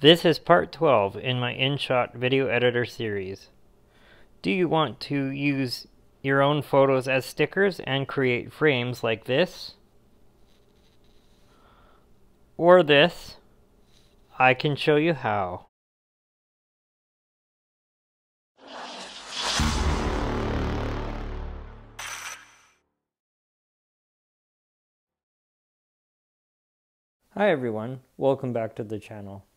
This is part 12 in my InShot video editor series. Do you want to use your own photos as stickers and create frames like this? Or this? I can show you how. Hi everyone, welcome back to the channel.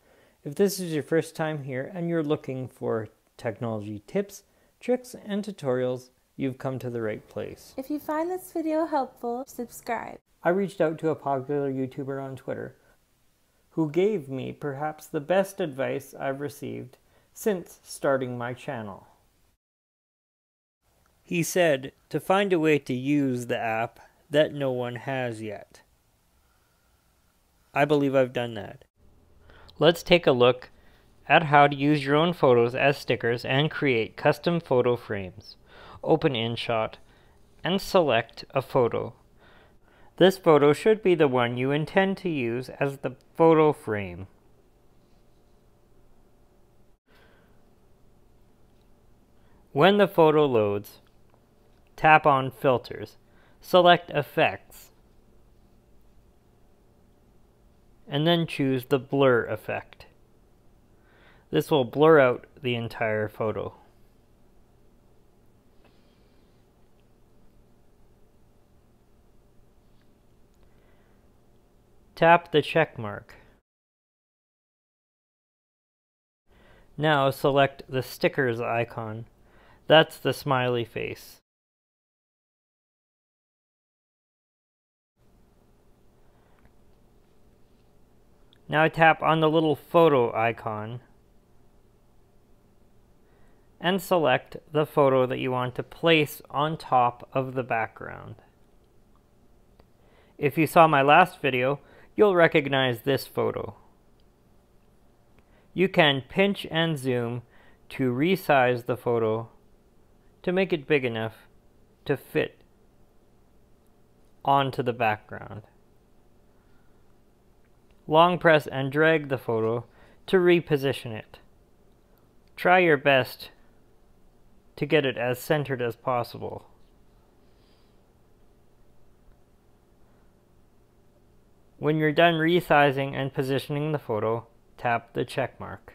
If this is your first time here and you're looking for technology tips, tricks, and tutorials, you've come to the right place. If you find this video helpful, subscribe. I reached out to a popular YouTuber on Twitter who gave me perhaps the best advice I've received since starting my channel. He said to find a way to use the app that no one has yet. I believe I've done that let's take a look at how to use your own photos as stickers and create custom photo frames. Open InShot and select a photo. This photo should be the one you intend to use as the photo frame. When the photo loads, tap on Filters, select Effects, and then choose the blur effect. This will blur out the entire photo. Tap the check mark. Now select the stickers icon. That's the smiley face. Now tap on the little photo icon and select the photo that you want to place on top of the background. If you saw my last video, you'll recognize this photo. You can pinch and zoom to resize the photo to make it big enough to fit onto the background long press and drag the photo to reposition it. Try your best to get it as centered as possible. When you're done resizing and positioning the photo, tap the check mark.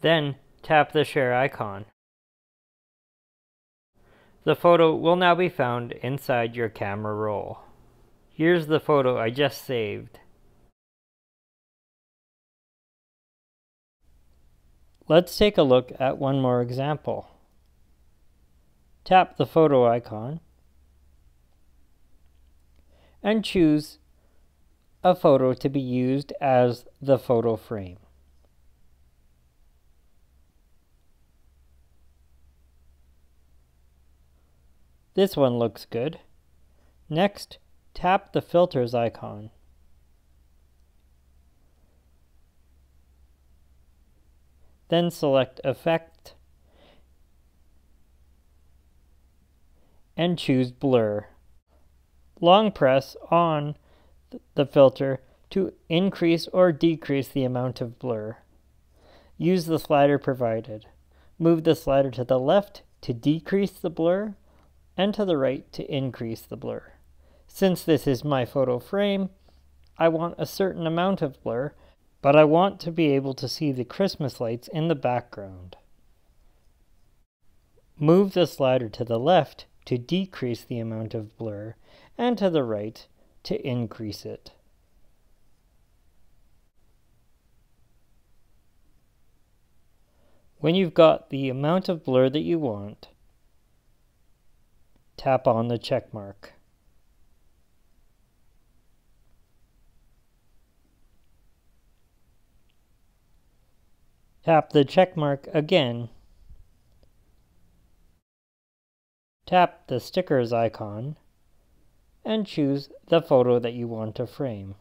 Then tap the share icon. The photo will now be found inside your camera roll. Here's the photo I just saved. Let's take a look at one more example. Tap the photo icon and choose a photo to be used as the photo frame. This one looks good. Next, tap the filters icon. Then select Effect and choose Blur. Long press on the filter to increase or decrease the amount of blur. Use the slider provided. Move the slider to the left to decrease the blur and to the right to increase the blur. Since this is my photo frame, I want a certain amount of blur, but I want to be able to see the Christmas lights in the background. Move the slider to the left to decrease the amount of blur, and to the right to increase it. When you've got the amount of blur that you want, tap on the check mark. Tap the check mark again. Tap the stickers icon and choose the photo that you want to frame.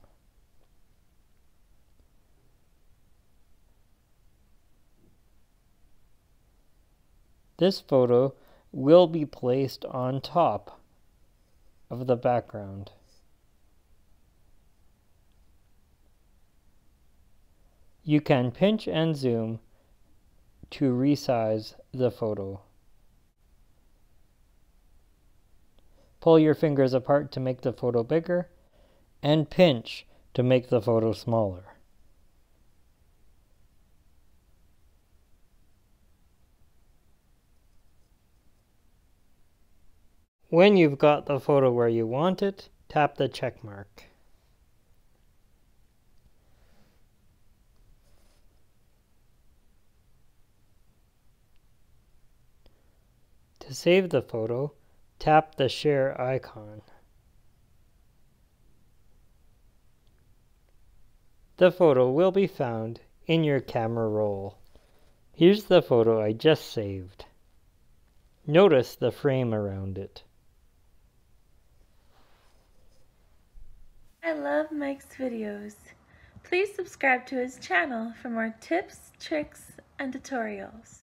This photo will be placed on top of the background. You can pinch and zoom to resize the photo. Pull your fingers apart to make the photo bigger and pinch to make the photo smaller. When you've got the photo where you want it, tap the check mark. To save the photo, tap the share icon. The photo will be found in your camera roll. Here's the photo I just saved. Notice the frame around it. I love Mike's videos. Please subscribe to his channel for more tips, tricks, and tutorials.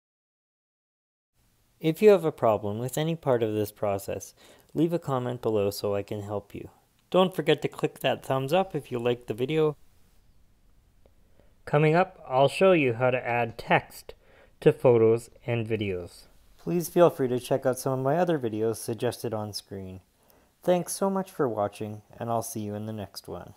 If you have a problem with any part of this process, leave a comment below so I can help you. Don't forget to click that thumbs up if you liked the video. Coming up, I'll show you how to add text to photos and videos. Please feel free to check out some of my other videos suggested on screen. Thanks so much for watching, and I'll see you in the next one.